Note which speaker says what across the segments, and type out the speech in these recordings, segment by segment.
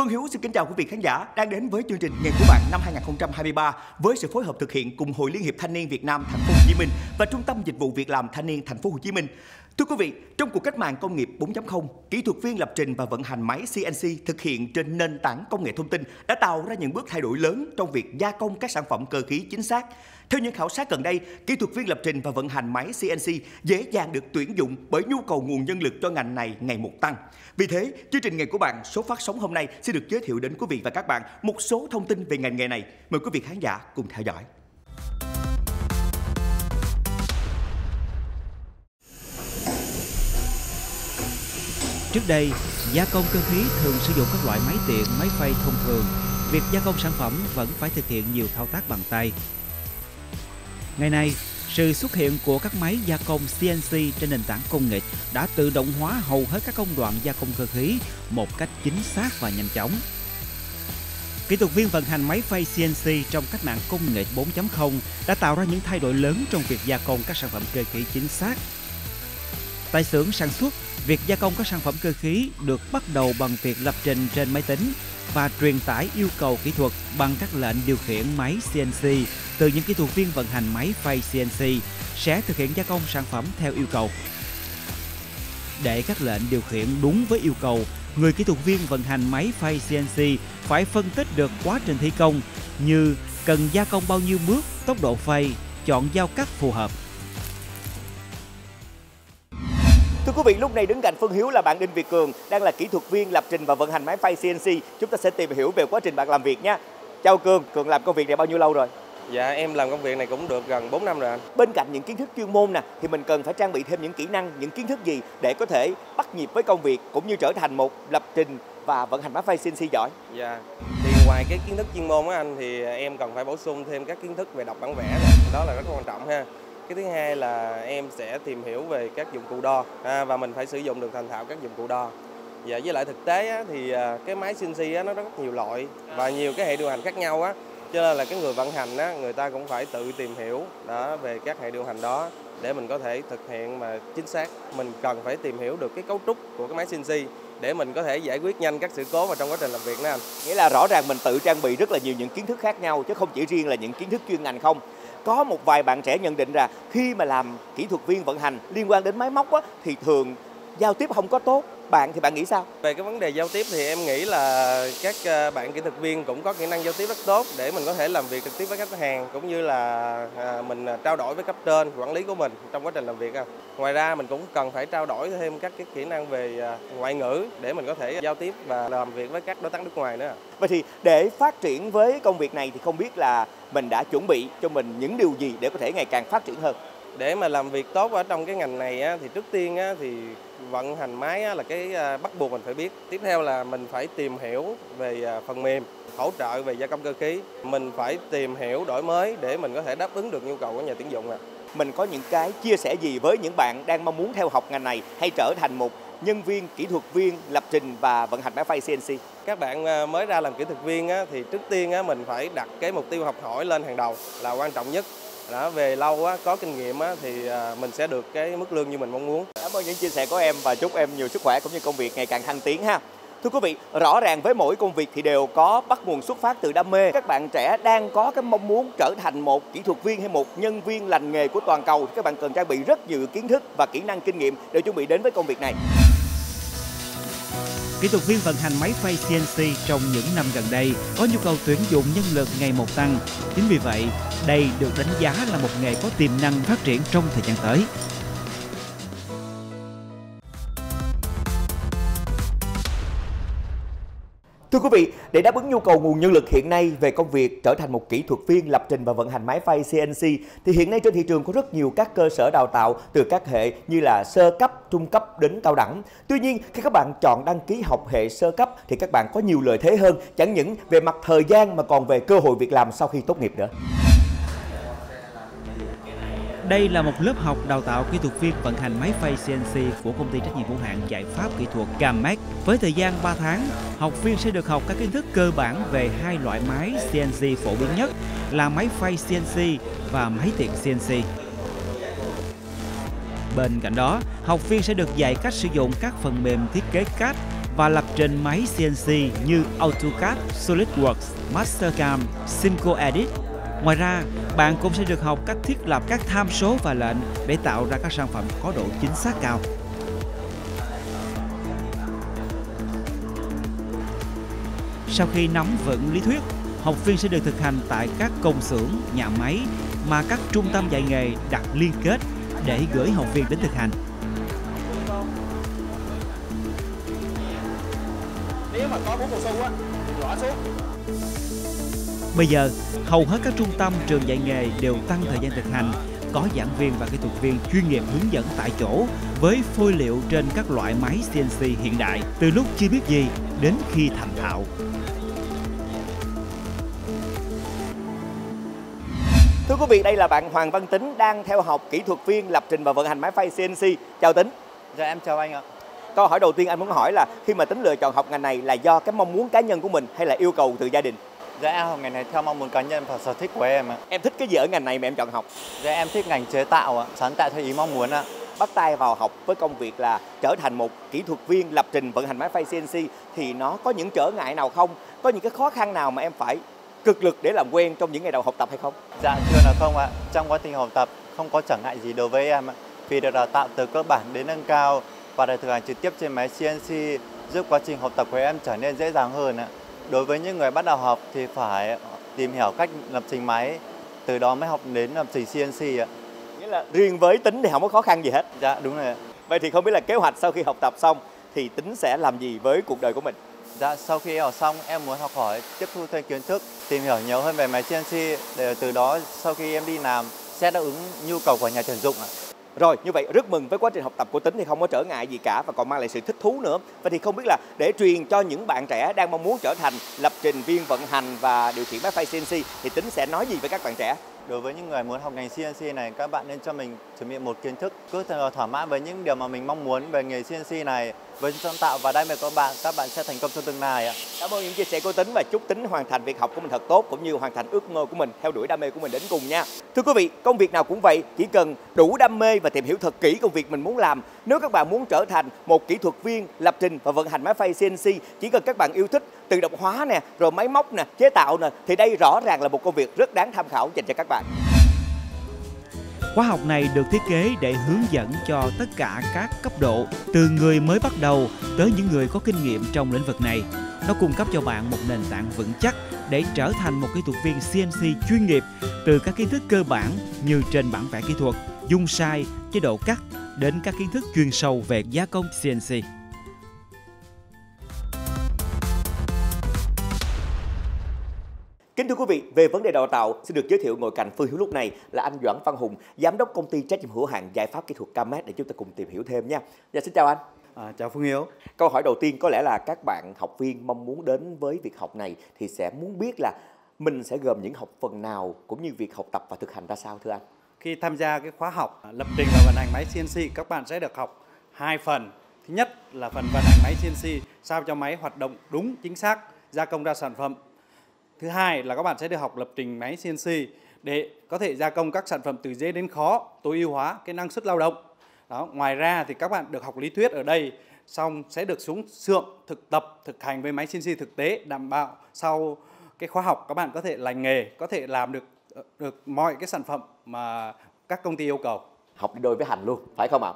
Speaker 1: Phương Hiếu xin kính chào quý vị khán giả đang đến với chương trình Ngày của bạn năm 2023 với sự phối hợp thực hiện cùng Hội Liên hiệp Thanh niên Việt Nam Thành phố Hồ Chí Minh và Trung tâm Dịch vụ Việc làm Thanh niên Thành phố Hồ Chí Minh. Thưa quý vị, trong cuộc cách mạng công nghiệp 4.0, kỹ thuật viên lập trình và vận hành máy CNC thực hiện trên nền tảng công nghệ thông tin đã tạo ra những bước thay đổi lớn trong việc gia công các sản phẩm cơ khí chính xác. Theo những khảo sát gần đây, kỹ thuật viên lập trình và vận hành máy CNC dễ dàng được tuyển dụng bởi nhu cầu nguồn nhân lực cho ngành này ngày một tăng. Vì thế, chương trình ngày của bạn số phát sóng hôm nay sẽ được giới thiệu đến quý vị và các bạn một số thông tin về ngành nghề này. Mời quý vị khán giả cùng theo dõi.
Speaker 2: Trước đây, gia công cơ khí thường sử dụng các loại máy tiện, máy phay thông thường. Việc gia công sản phẩm vẫn phải thực hiện nhiều thao tác bằng tay. Ngày nay, sự xuất hiện của các máy gia công CNC trên nền tảng công nghệ đã tự động hóa hầu hết các công đoạn gia công cơ khí một cách chính xác và nhanh chóng. Kỹ thuật viên vận hành máy phay CNC trong cách mạng công nghệ 4.0 đã tạo ra những thay đổi lớn trong việc gia công các sản phẩm cơ khí chính xác. Tại xưởng sản xuất, việc gia công các sản phẩm cơ khí được bắt đầu bằng việc lập trình trên máy tính và truyền tải yêu cầu kỹ thuật bằng các lệnh điều khiển máy CNC từ những kỹ thuật viên vận hành máy phay CNC sẽ thực hiện gia công sản phẩm theo yêu cầu. Để các lệnh điều khiển đúng với yêu cầu, người kỹ thuật viên vận hành máy phay CNC phải phân tích được quá trình thi công như cần gia công bao nhiêu bước, tốc độ phay, chọn dao cắt phù hợp.
Speaker 1: Thưa quý vị, lúc này đứng cạnh Phương Hiếu là bạn Đinh Việt Cường, đang là kỹ thuật viên lập trình và vận hành máy phay CNC. Chúng ta sẽ tìm hiểu về quá trình bạn làm việc nha. Chào Cường, Cường làm công việc này bao nhiêu lâu rồi?
Speaker 3: Dạ em làm công việc này cũng được gần 4 năm rồi anh.
Speaker 1: Bên cạnh những kiến thức chuyên môn nè thì mình cần phải trang bị thêm những kỹ năng, những kiến thức gì để có thể bắt nhịp với công việc cũng như trở thành một lập trình và vận hành máy phay CNC giỏi.
Speaker 3: Dạ. Thì ngoài cái kiến thức chuyên môn á anh thì em cần phải bổ sung thêm các kiến thức về đọc bản vẽ này. Đó là rất quan trọng ha. Cái thứ hai là em sẽ tìm hiểu về các dụng cụ đo à, và mình phải sử dụng được thành thạo các dụng cụ đo. Dạ với lại thực tế á, thì à, cái máy CNC á, nó rất nhiều loại và nhiều cái hệ điều hành khác nhau á cho nên là cái người vận hành á người ta cũng phải tự tìm hiểu đó về các hệ điều hành đó để mình có thể thực hiện mà chính xác mình cần phải tìm hiểu được cái cấu trúc của cái máy CNC để mình có thể giải quyết nhanh các sự cố vào trong quá trình làm việc đó anh
Speaker 1: Nghĩa là rõ ràng mình tự trang bị rất là nhiều những kiến thức khác nhau chứ không chỉ riêng là những kiến thức chuyên ngành không. Có một vài bạn trẻ nhận định là khi mà làm kỹ thuật viên vận hành liên quan đến máy móc á, thì thường giao tiếp không có tốt. Bạn thì bạn nghĩ sao?
Speaker 3: về cái vấn đề giao tiếp thì em nghĩ là các ờ, bạn kỹ thuật viên cũng có kỹ năng giao tiếp rất tốt để mình có thể làm việc trực tiếp với khách hàng cũng như là à, mình trao đổi với cấp trên quản lý của mình trong quá trình làm việc. á. Ngoài ra mình cũng cần phải trao đổi thêm các cái kỹ năng về à, ngoại ngữ để mình có thể giao tiếp và làm việc với các đối tác nước ngoài nữa.
Speaker 1: Vậy thì để phát triển với công việc này thì không biết là mình đã chuẩn bị cho mình những điều gì để có thể ngày càng phát triển hơn.
Speaker 3: Để mà làm việc tốt ở trong cái ngành này á, thì trước tiên á, thì vận hành máy á, là cái à, bắt buộc mình phải biết. Tiếp theo là mình phải tìm hiểu về à, phần mềm, hỗ trợ về gia công cơ khí. Mình phải tìm hiểu đổi mới để mình có thể đáp ứng được nhu cầu của nhà tuyển dụng. À.
Speaker 1: Mình có những cái chia sẻ gì với những bạn đang mong muốn theo học ngành này hay trở thành một nhân viên, kỹ thuật viên, lập trình và vận hành máy phay CNC?
Speaker 3: Các bạn à, mới ra làm kỹ thuật viên á, thì trước tiên á, mình phải đặt cái mục tiêu học hỏi lên hàng đầu là quan trọng nhất. Đó, về lâu á, có kinh nghiệm á, thì à, mình sẽ được cái mức lương như mình mong muốn.
Speaker 1: Cảm ơn những chia sẻ của em và chúc em nhiều sức khỏe cũng như công việc ngày càng thăng tiến ha. Thưa quý vị, rõ ràng với mỗi công việc thì đều có bắt nguồn xuất phát từ đam mê. Các bạn trẻ đang có cái mong muốn trở thành một kỹ thuật viên hay một nhân viên lành nghề của toàn cầu thì các bạn cần trang bị rất nhiều kiến thức và kỹ năng kinh nghiệm để chuẩn bị đến với công việc này.
Speaker 2: Kỹ thuật viên vận hành máy phay CNC trong những năm gần đây có nhu cầu tuyển dụng nhân lực ngày một tăng. Chính vì vậy, đây được đánh giá là một nghề có tiềm năng phát triển trong thời gian tới.
Speaker 1: Thưa quý vị, để đáp ứng nhu cầu nguồn nhân lực hiện nay về công việc trở thành một kỹ thuật viên lập trình và vận hành máy phay CNC thì hiện nay trên thị trường có rất nhiều các cơ sở đào tạo từ các hệ như là sơ cấp, trung cấp đến cao đẳng. Tuy nhiên, khi các bạn chọn đăng ký học hệ sơ cấp thì các bạn có nhiều lợi thế hơn chẳng những về mặt thời gian mà còn về cơ hội việc làm sau khi tốt nghiệp nữa.
Speaker 2: Đây là một lớp học đào tạo kỹ thuật viên vận hành máy phay CNC của công ty trách nhiệm hữu hạn giải pháp kỹ thuật Camex. Với thời gian 3 tháng, học viên sẽ được học các kiến thức cơ bản về hai loại máy CNC phổ biến nhất là máy phay CNC và máy tiện CNC. Bên cạnh đó, học viên sẽ được dạy cách sử dụng các phần mềm thiết kế CAD và lập trình máy CNC như AutoCAD, SolidWorks, Mastercam, Simco Edit. Ngoài ra, bạn cũng sẽ được học cách thiết lập các tham số và lệnh để tạo ra các sản phẩm có độ chính xác cao. Sau khi nắm vững lý thuyết, học viên sẽ được thực hành tại các công xưởng, nhà máy mà các trung tâm dạy nghề đặt liên kết để gửi học viên đến thực hành.
Speaker 4: Nếu mà có bốn cao su á, thì gõ xuống.
Speaker 2: Bây giờ, hầu hết các trung tâm trường dạy nghề đều tăng thời gian thực hành, có giảng viên và kỹ thuật viên chuyên nghiệp hướng dẫn tại chỗ với phôi liệu trên các loại máy CNC hiện đại, từ lúc chưa biết gì đến khi thành thạo.
Speaker 1: Thưa quý vị, đây là bạn Hoàng Văn Tính đang theo học kỹ thuật viên lập trình và vận hành máy phay CNC. Chào Tính.
Speaker 5: Dạ em chào anh ạ.
Speaker 1: Câu hỏi đầu tiên anh muốn hỏi là khi mà Tính lựa chọn học ngành này là do cái mong muốn cá nhân của mình hay là yêu cầu từ gia đình?
Speaker 5: Dạ em học ngành này theo mong muốn cá nhân và sở thích của em ạ.
Speaker 1: Em thích cái gì ở ngành này mà em chọn học?
Speaker 5: Dạ em thích ngành chế tạo ạ, sáng tạo theo ý mong muốn ạ.
Speaker 1: Bắt tay vào học với công việc là trở thành một kỹ thuật viên lập trình vận hành máy phay CNC thì nó có những trở ngại nào không? Có những cái khó khăn nào mà em phải cực lực để làm quen trong những ngày đầu học tập hay không?
Speaker 5: Dạ thưa là không ạ. Trong quá trình học tập không có trở ngại gì đối với em ạ. Vì được đào tạo từ cơ bản đến nâng cao và được thực hành trực tiếp trên máy CNC giúp quá trình học tập của em trở nên dễ dàng hơn ạ. Đối với những người bắt đầu học thì phải tìm hiểu cách lập trình máy, từ đó mới học đến lập trình CNC ạ.
Speaker 1: Nghĩa là riêng với Tính thì không có khó khăn gì hết.
Speaker 5: Dạ đúng rồi.
Speaker 1: Vậy thì không biết là kế hoạch sau khi học tập xong thì Tính sẽ làm gì với cuộc đời của mình?
Speaker 5: Dạ sau khi học xong em muốn học hỏi, tiếp thu thêm kiến thức, tìm hiểu nhiều hơn về máy CNC để từ đó sau khi em đi làm sẽ đáp ứng nhu cầu của nhà tuyển dụng ạ.
Speaker 1: Rồi, như vậy rất mừng với quá trình học tập của Tính thì không có trở ngại gì cả và còn mang lại sự thích thú nữa. Vậy thì không biết là để truyền cho những bạn trẻ đang mong muốn trở thành lập trình viên vận hành và điều khiển máy phay CNC thì Tính sẽ nói gì với các bạn trẻ?
Speaker 5: Đối với những người muốn học ngành CNC này, các bạn nên cho mình chuẩn bị một kiến thức cứ thỏa mãn với những điều mà mình mong muốn về nghề CNC này. Với sáng tạo và đam mê của bạn, các bạn sẽ thành công trong tương lai ạ.
Speaker 1: Cảm ơn những chia sẻ của Tính và chúc Tính hoàn thành việc học của mình thật tốt cũng như hoàn thành ước mơ của mình, theo đuổi đam mê của mình đến cùng nha. Thưa quý vị, công việc nào cũng vậy, chỉ cần đủ đam mê và tìm hiểu thật kỹ công việc mình muốn làm. Nếu các bạn muốn trở thành một kỹ thuật viên lập trình và vận hành máy phay CNC, chỉ cần các bạn yêu thích tự động hóa nè, rồi máy móc nè, chế tạo nè thì đây rõ ràng là một công việc rất đáng tham khảo dành cho các bạn.
Speaker 2: Khóa học này được thiết kế để hướng dẫn cho tất cả các cấp độ, từ người mới bắt đầu tới những người có kinh nghiệm trong lĩnh vực này. Nó cung cấp cho bạn một nền tảng vững chắc để trở thành một kỹ thuật viên CNC chuyên nghiệp từ các kiến thức cơ bản như trên bản vẽ kỹ thuật, dung sai, chế độ cắt đến các kiến thức chuyên sâu về gia công CNC.
Speaker 1: Kính thưa quý vị, về vấn đề đào tạo, xin được giới thiệu ngồi cạnh Phương Hiếu lúc này là anh Doãn Văn Hùng, giám đốc công ty trách nhiệm hữu hạn giải pháp kỹ thuật Camet để chúng ta cùng tìm hiểu thêm nha. Dạ xin chào anh.
Speaker 6: À, chào Phương Hiếu.
Speaker 1: Câu hỏi đầu tiên có lẽ là các bạn học viên mong muốn đến với việc học này thì sẽ muốn biết là mình sẽ gồm những học phần nào cũng như việc học tập và thực hành ra sao thưa anh?
Speaker 6: Khi tham gia cái khóa học lập trình và vận hành máy CNC, các bạn sẽ được học hai phần. Thứ nhất là phần vận hành máy CNC sao cho máy hoạt động đúng, chính xác, gia công ra sản phẩm. Thứ hai là các bạn sẽ được học lập trình máy CNC để có thể gia công các sản phẩm từ dễ đến khó, tối ưu hóa cái năng suất lao động. Đó, ngoài ra thì các bạn được học lý thuyết ở đây xong sẽ được xuống xưởng thực tập thực hành với máy CNC thực tế đảm bảo sau cái khóa học các bạn có thể lành nghề có thể làm được được mọi cái sản phẩm mà các công ty yêu cầu
Speaker 1: học đi đôi với hành luôn phải không ạ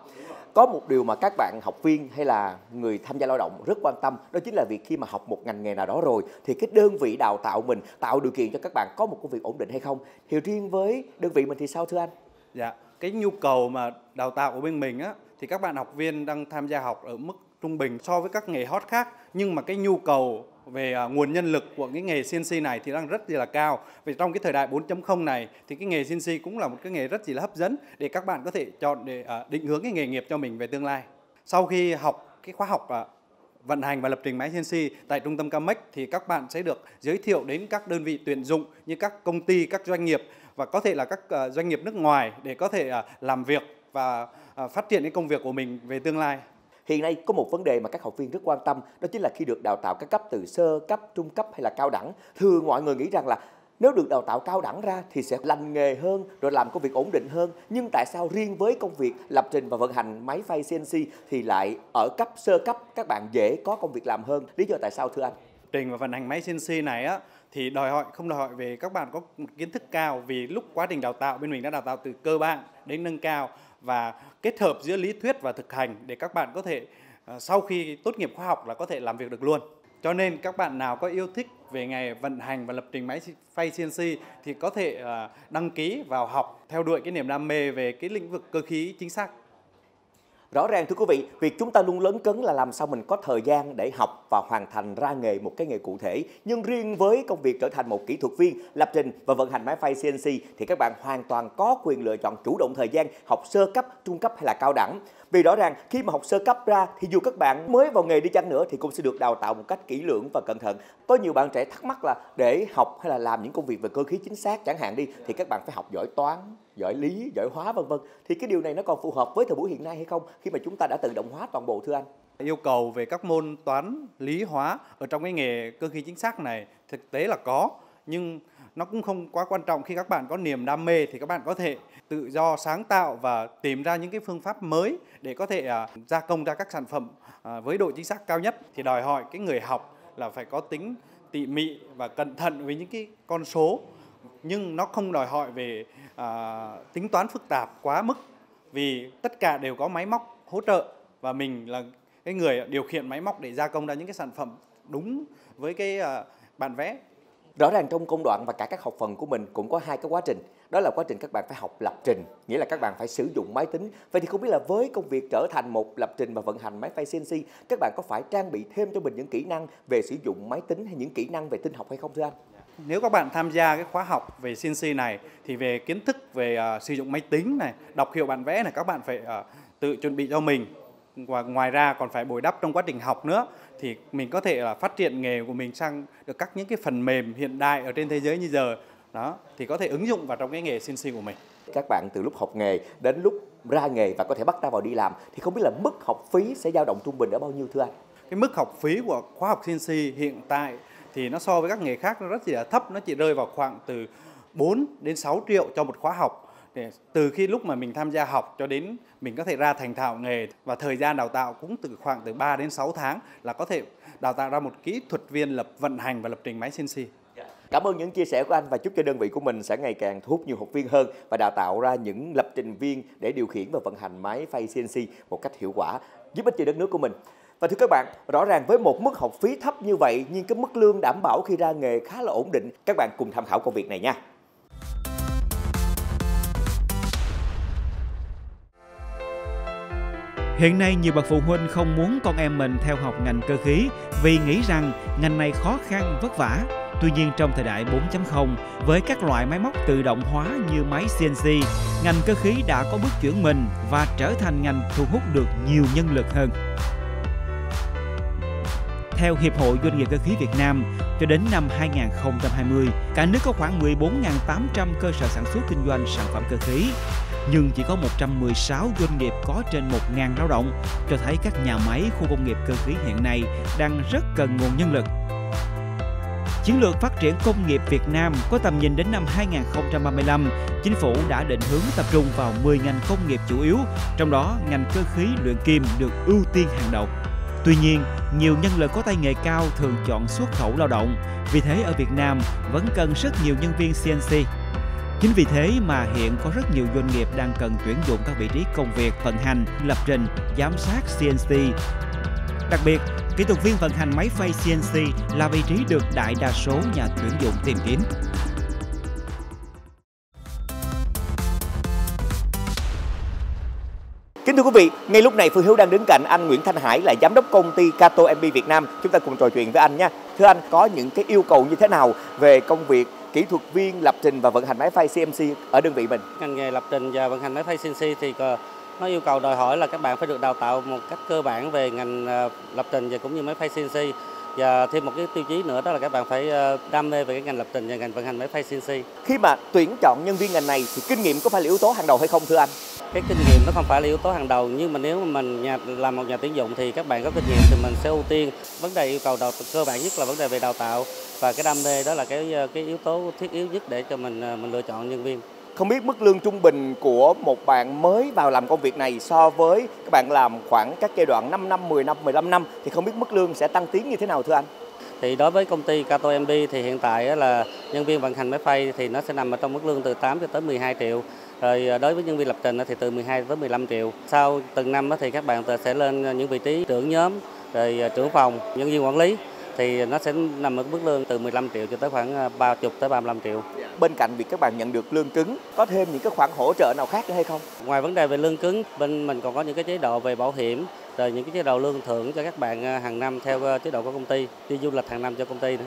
Speaker 1: có một điều mà các bạn học viên hay là người tham gia lao động rất quan tâm, đó chính là việc khi mà học một ngành nghề nào đó rồi thì cái đơn vị đào tạo mình tạo điều kiện cho các bạn có một công việc ổn định hay không? Thì riêng với đơn vị mình thì sao thưa anh?
Speaker 6: Dạ cái nhu cầu mà đào tạo của bên mình á, thì các bạn học viên đang tham gia học ở mức trung bình so với các nghề hot khác, nhưng mà cái nhu cầu về à, nguồn nhân lực của cái nghề CNC này thì đang rất là cao. Vì trong cái thời đại 4.0 này thì cái nghề CNC cũng là một cái nghề rất là hấp dẫn để các bạn có thể chọn để à, định hướng cái nghề nghiệp cho mình về tương lai. Sau khi học cái khóa học à, vận hành và lập trình máy CNC tại trung tâm Camex thì các bạn sẽ được giới thiệu đến các đơn vị tuyển dụng như các công ty, các doanh nghiệp và có thể là các doanh nghiệp nước ngoài để có thể làm việc và phát triển cái công việc của mình về tương lai.
Speaker 1: Hiện nay có một vấn đề mà các học viên rất quan tâm, đó chính là khi được đào tạo các cấp từ sơ cấp, trung cấp hay là cao đẳng, thường mọi người nghĩ rằng là nếu được đào tạo cao đẳng ra thì sẽ lành nghề hơn rồi làm công việc ổn định hơn. Nhưng tại sao riêng với công việc lập trình và vận hành máy phay CNC thì lại ở cấp sơ cấp các bạn dễ có công việc làm hơn? Lý do tại sao thưa anh?
Speaker 6: Trình và vận hành máy CNC này á thì đòi hỏi, không đòi hỏi về các bạn có kiến thức cao vì lúc quá trình đào tạo bên mình đã đào tạo từ cơ bản đến nâng cao và kết hợp giữa lý thuyết và thực hành để các bạn có thể ờ, sau khi tốt nghiệp khoa học là có thể làm việc được luôn. Cho nên các bạn nào có yêu thích về nghề vận hành và lập trình máy phay CNC thì có thể ờ, đăng ký vào học theo đuổi cái niềm đam mê về cái lĩnh vực cơ khí chính xác.
Speaker 1: Rõ ràng thưa quý vị, việc chúng ta luôn lớn cấn là làm sao mình có thời gian để học và hoàn thành ra nghề một cái nghề cụ thể. Nhưng riêng với công việc trở thành một kỹ thuật viên, lập trình và vận hành máy phay CNC thì các bạn hoàn toàn có quyền lựa chọn chủ động thời gian học sơ cấp, trung cấp hay là cao đẳng. Vì rõ ràng khi mà học sơ cấp ra thì dù các bạn mới vào nghề đi chăng nữa thì cũng sẽ được đào tạo một cách kỹ lưỡng và cẩn thận. Có nhiều bạn trẻ thắc mắc là để học hay là làm những công việc về cơ khí chính xác chẳng hạn đi thì các bạn phải học giỏi toán, giỏi lý, giỏi hóa vân vân. Thì cái điều này nó còn phù hợp với thời buổi hiện nay hay không khi mà chúng ta đã tự động hóa toàn bộ thưa anh?
Speaker 6: Yêu cầu về các môn toán, lý, hóa ở trong cái nghề cơ khí chính xác này thực tế là có nhưng nó cũng không quá quan trọng. Khi các bạn có niềm đam mê thì các bạn có thể tự do sáng tạo và tìm ra những cái phương pháp mới để có thể uh, gia công ra các sản phẩm uh, với độ chính xác cao nhất. Thì đòi hỏi cái người học là phải có tính tỉ mỉ và cẩn thận với những cái con số. Nhưng nó không đòi hỏi về à, tính toán phức tạp quá mức vì tất cả đều có máy móc hỗ trợ và mình là cái người điều khiển máy móc để gia công ra những cái sản phẩm đúng với cái à, bản vẽ.
Speaker 1: Rõ ràng trong công đoạn và cả các học phần của mình cũng có hai cái quá trình. Đó là quá trình các bạn phải học lập trình, nghĩa là các bạn phải sử dụng máy tính. Vậy thì không biết là với công việc trở thành một lập trình và vận hành máy phay CNC, các bạn có phải trang bị thêm cho mình những kỹ năng về sử dụng máy tính hay những kỹ năng về tin học hay không thưa anh?
Speaker 6: Nếu các bạn tham gia cái khóa học về CNC này thì về kiến thức về uh, sử dụng máy tính này, đọc hiệu bản vẽ này các bạn phải uh, tự chuẩn bị cho mình và ngoài ra còn phải bồi đắp trong quá trình học nữa. Thì mình có thể là phát triển nghề của mình sang được các những cái phần mềm hiện đại ở trên thế giới như giờ. Đó thì có thể ứng dụng vào trong cái nghề CNC của mình.
Speaker 1: Các bạn từ lúc học nghề đến lúc ra nghề và có thể bắt tay vào đi làm thì không biết là mức học phí sẽ dao động trung bình ở bao nhiêu thưa anh?
Speaker 6: Cái mức học phí của khóa học CNC hiện tại thì nó so với các nghề khác nó rất là thấp, nó chỉ rơi vào khoảng từ 4 đến 6 triệu cho một khóa học từ khi lúc mà mình tham gia học cho đến mình có thể ra thành thạo nghề và thời gian đào tạo cũng từ khoảng từ 3 đến 6 tháng là có thể đào tạo ra một kỹ thuật viên lập vận hành và lập trình máy CNC. Dạ.
Speaker 1: Cảm ơn những chia sẻ của anh và chúc cho đơn vị của mình sẽ ngày càng thu hút nhiều học viên hơn và đào tạo ra những lập trình viên để điều khiển và vận hành máy phay CNC một cách hiệu quả, giúp ích cho đất nước của mình. Và thưa các bạn, rõ ràng với một mức học phí thấp như vậy nhưng cái mức lương đảm bảo khi ra nghề khá là ổn định, các bạn cùng tham khảo công việc này nha.
Speaker 2: Hiện nay nhiều bậc phụ huynh không muốn con em mình theo học ngành cơ khí vì nghĩ rằng ngành này khó khăn, vất vả. Tuy nhiên trong thời đại 4.0 với các loại máy móc tự động hóa như máy CNC, ngành cơ khí đã có bước chuyển mình và trở thành ngành thu hút được nhiều nhân lực hơn. Theo Hiệp hội Doanh nghiệp Cơ khí Việt Nam, cho đến năm 2020, cả nước có khoảng 14.800 cơ sở sản xuất kinh doanh sản phẩm cơ khí nhưng chỉ có 116 doanh nghiệp có trên 1.000 lao động, cho thấy các nhà máy khu công nghiệp cơ khí hiện nay đang rất cần nguồn nhân lực. Chiến lược phát triển công nghiệp Việt Nam có tầm nhìn đến năm 2035, chính phủ đã định hướng tập trung vào 10 ngành công nghiệp chủ yếu, trong đó ngành cơ khí luyện kim được ưu tiên hàng đầu. Tuy nhiên, nhiều nhân lực có tay nghề cao thường chọn xuất khẩu lao động, vì thế ở Việt Nam vẫn cần rất nhiều nhân viên CNC Chính vì thế mà hiện có rất nhiều doanh nghiệp đang cần tuyển dụng các vị trí công việc vận hành, lập trình, giám sát CNC. Đặc biệt, kỹ thuật viên vận hành máy phay CNC là vị trí được đại đa số nhà tuyển dụng tìm kiếm.
Speaker 1: Kính thưa quý vị, ngay lúc này Phương Hiếu đang đứng cạnh anh Nguyễn Thanh Hải là giám đốc công ty Cato MB Việt Nam. Chúng ta cùng trò chuyện với anh nha. Thưa anh, có những cái yêu cầu như thế nào về công việc kỹ thuật viên lập trình và vận hành máy phay CNC ở đơn vị mình?
Speaker 7: Ngành nghề lập trình và vận hành máy phay CNC thì nó yêu cầu đòi hỏi là các bạn phải được đào tạo một cách cơ bản về ngành à, lập trình và cũng như máy phay CNC và thêm một cái tiêu chí nữa đó là các bạn phải à, đam mê về cái ngành lập trình và ngành vận hành máy phay CNC.
Speaker 1: Khi mà tuyển chọn nhân viên ngành này thì kinh nghiệm có phải là yếu tố hàng đầu hay không thưa anh?
Speaker 7: Cái kinh nghiệm nó không phải là yếu tố hàng đầu nhưng mà nếu mà mình nhà, làm một nhà tuyển dụng thì các bạn có kinh nghiệm thì mình sẽ ưu tiên vấn đề yêu cầu đầu cơ bản nhất là vấn đề về đào tạo và cái đam mê đó là cái cái yếu tố thiết yếu nhất để cho mình mình lựa chọn nhân viên.
Speaker 1: Không biết mức lương trung bình của một bạn mới vào làm công việc này so với các bạn làm khoảng các giai đoạn 5 năm, 10 năm, 15 năm thì không biết mức lương sẽ tăng tiến như thế nào thưa anh?
Speaker 7: Thì đối với công ty Cato MB thì hiện tại là nhân viên vận hành máy phay thì nó sẽ nằm ở trong mức lương từ 8 cho tới 12 triệu. Rồi à, đối với nhân viên lập trình thì từ 12 tới 15 triệu. Sau từng năm thì các bạn sẽ lên những vị trí trưởng nhóm, rồi trưởng phòng, nhân viên quản lý thì nó sẽ nằm ở mức lương từ 15 triệu cho tới khoảng 30 à, tới 35 triệu.
Speaker 1: Bên cạnh việc các bạn nhận được lương cứng, có thêm những cái khoản hỗ trợ nào khác nữa hay không?
Speaker 7: Ngoài vấn đề về lương cứng, bên mình còn có những cái chế độ về bảo hiểm, rồi những cái chế độ lương thưởng cho các bạn hàng năm theo chế độ của công ty, đi du lịch hàng năm cho công ty nữa.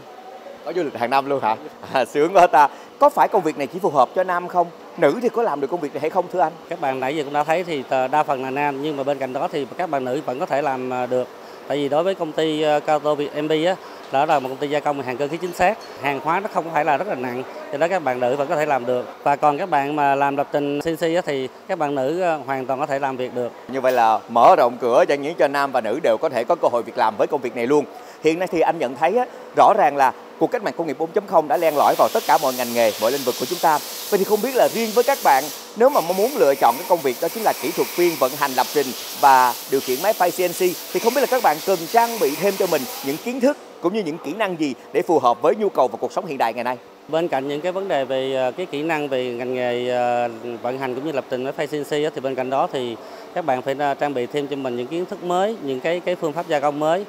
Speaker 1: Có du lịch hàng năm luôn hả? À, sướng quá ta. Có phải công việc này chỉ phù hợp cho nam không? Nữ thì có làm được công việc này hay không thưa anh?
Speaker 7: Các bạn nãy giờ cũng đã thấy thì đa phần là nam nhưng mà bên cạnh đó thì các bạn nữ vẫn có thể làm được. Tại vì đối với công ty ờ, Kato MB á, đó là một công ty gia công hàng cơ khí chính xác. Hàng hóa nó không phải là rất là nặng cho đó các bạn nữ vẫn có thể làm được. Và còn các bạn mà làm lập trình CNC thì các bạn nữ ờ, hoàn toàn có thể làm việc được.
Speaker 1: Như vậy là mở rộng cửa chẳng những cho nam và nữ đều có thể có cơ hội việc làm với công việc này luôn. Hiện nay thì anh nhận thấy rõ ràng là cuộc cách mạng công nghiệp 4.0 đã len lỏi vào tất cả mọi ngành nghề, mọi lĩnh vực của chúng ta. Vậy thì không biết là riêng với các bạn, nếu mà muốn lựa chọn cái công việc đó chính là kỹ thuật viên vận hành lập trình và điều khiển máy phay CNC thì không biết là các bạn cần trang bị thêm cho mình những kiến thức cũng như những kỹ năng gì để phù hợp với nhu cầu và cuộc sống hiện đại ngày nay?
Speaker 7: Bên cạnh những cái vấn đề về ờ, cái kỹ năng về ngành nghề ờ, vận hành cũng như lập trình máy phay CNC thì bên cạnh đó thì các bạn phải ờ, trang bị thêm cho mình những kiến thức mới, những cái cái phương pháp gia công mới,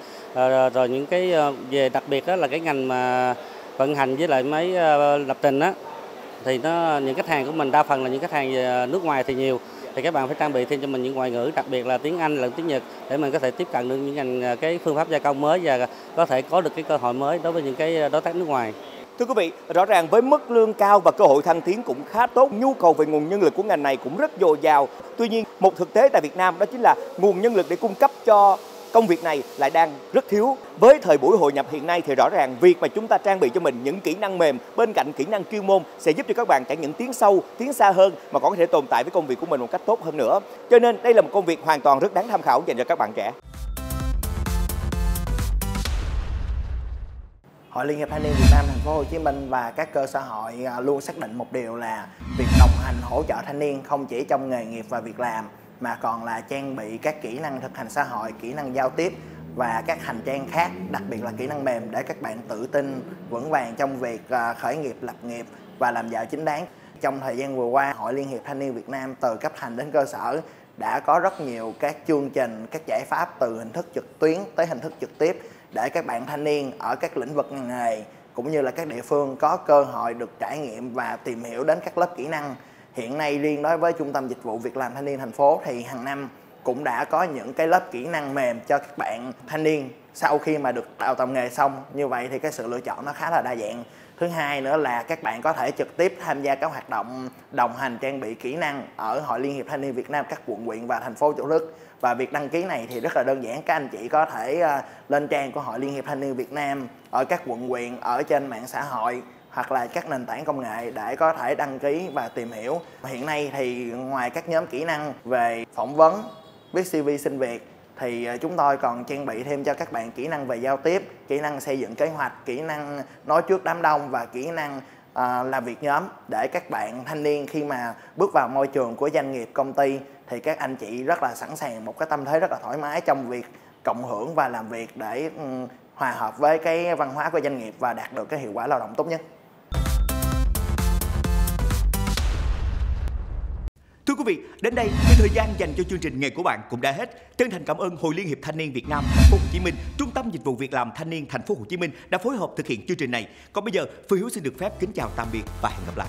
Speaker 7: rồi những cái về đặc biệt đó là cái ngành mà vận hành với lại máy lập trình á thì nó những khách hàng của mình đa phần là những khách hàng à, nước ngoài thì nhiều thì các bạn phải trang bị thêm cho mình những ngoại ngữ đặc biệt là tiếng Anh lẫn tiếng Nhật để mình có thể tiếp cận được những ngành à, cái phương pháp gia công mới và có thể có được cái cơ hội mới đối với những cái à, đối tác nước ngoài.
Speaker 1: Thưa quý vị, rõ ràng với mức lương cao và cơ hội thăng tiến cũng khá tốt, nhu cầu về nguồn nhân lực của ngành này cũng rất dồi dào. Tuy nhiên, một thực tế tại Việt Nam đó chính là nguồn nhân lực để cung cấp cho công việc này lại đang rất thiếu. Với thời buổi hội nhập hiện nay thì rõ ràng việc mà chúng ta trang bị cho mình những kỹ năng mềm bên cạnh kỹ năng chuyên môn sẽ giúp cho các bạn chẳng những tiến sâu, tiến xa hơn mà còn có thể tồn tại với công việc của mình một cách tốt hơn nữa. Cho nên đây là một công việc hoàn toàn rất đáng tham khảo dành cho các bạn trẻ.
Speaker 8: Hội Liên hiệp Thanh niên Việt Nam Thành phố Hồ Chí Minh và các cơ sở hội à, luôn xác định một điều là việc đồng hành hỗ trợ thanh niên không chỉ trong nghề nghiệp và việc làm mà còn là trang bị các kỹ năng thực hành xã hội, kỹ năng giao tiếp và các hành trang khác, đặc biệt là kỹ năng mềm để các bạn tự tin, vững vàng trong việc à, khởi nghiệp, lập nghiệp và làm giàu chính đáng. Trong thời gian vừa qua, Hội Liên hiệp Thanh niên Việt Nam từ cấp thành đến cơ sở đã có rất nhiều các chương trình, các giải pháp từ hình thức trực tuyến tới hình thức trực tiếp để các bạn thanh niên ở các lĩnh vực ngành nghề cũng như là các địa phương có cơ hội được trải nghiệm và tìm hiểu đến các lớp kỹ năng hiện nay riêng đối với trung tâm dịch vụ việc làm thanh niên thành phố thì hàng năm cũng đã có những cái lớp kỹ năng mềm cho các bạn thanh niên sau khi mà được đào tạo nghề xong. Như vậy thì cái sự lựa chọn nó khá là đa dạng. Thứ hai nữa là các bạn có thể trực tiếp tham gia các hoạt động đồng hành trang bị kỹ năng ở hội liên hiệp thanh niên việt nam, các quận, huyện và thành phố thủ đức. Và việc đăng ký này thì rất là đơn giản. Các anh chị có thể à, lên trang của hội liên hiệp thanh niên việt nam, ở các quận, huyện, ở trên mạng xã hội hoặc là các nền tảng công nghệ để có thể đăng ký và tìm hiểu. Hiện nay thì ngoài các nhóm kỹ năng về phỏng vấn, viết CV xin việc thì ờ, chúng tôi còn trang bị thêm cho các bạn kỹ năng về giao tiếp, kỹ năng xây dựng kế hoạch, kỹ năng nói trước đám đông và kỹ năng à, làm việc nhóm để các bạn thanh niên khi mà bước vào môi trường của doanh nghiệp công ty thì các anh chị rất là sẵn sàng một cái tâm thế rất là thoải mái trong việc cộng hưởng và làm việc để um, hòa hợp với cái văn hóa của doanh nghiệp và đạt được cái hiệu quả lao động tốt nhất.
Speaker 1: Thưa quý vị, đến đây thì thời gian dành cho chương trình nghề của bạn cũng đã hết. Chân thành cảm ơn Hội Liên hiệp Thanh niên Việt Nam Thành phố Hồ Chí Minh, Trung tâm Dịch vụ Việc làm Thanh niên Thành phố Hồ Chí Minh đã phối hợp thực hiện chương trình này. Còn bây giờ, Phương Hiếu xin được phép kính chào tạm biệt và hẹn gặp lại.